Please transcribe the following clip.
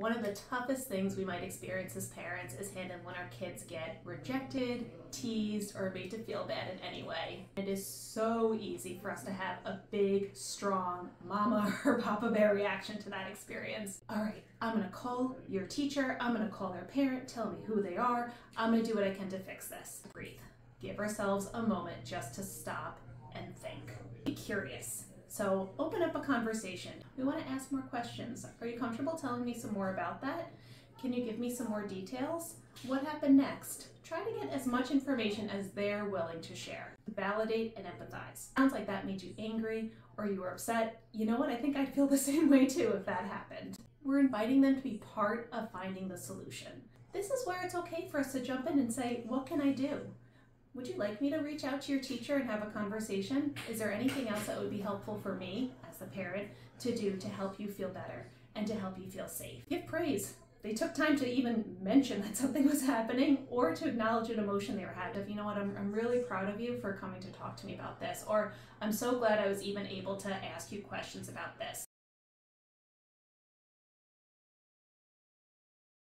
One of the toughest things we might experience as parents is handling when our kids get rejected, teased, or made to feel bad in any way. It is so easy for us to have a big, strong mama or papa bear reaction to that experience. All right, I'm gonna call your teacher, I'm gonna call their parent, tell me who they are, I'm gonna do what I can to fix this. Breathe. Give ourselves a moment just to stop and think. Be curious. So open up a conversation. We want to ask more questions. Are you comfortable telling me some more about that? Can you give me some more details? What happened next? Try to get as much information as they're willing to share. Validate and empathize. Sounds like that made you angry or you were upset. You know what? I think I'd feel the same way too if that happened. We're inviting them to be part of finding the solution. This is where it's okay for us to jump in and say, What can I do? Would you like me to reach out to your teacher and have a conversation? Is there anything else that would be helpful for me as a parent to do to help you feel better and to help you feel safe? Give praise. They took time to even mention that something was happening or to acknowledge an emotion they were having. You know what, I'm, I'm really proud of you for coming to talk to me about this, or I'm so glad I was even able to ask you questions about this.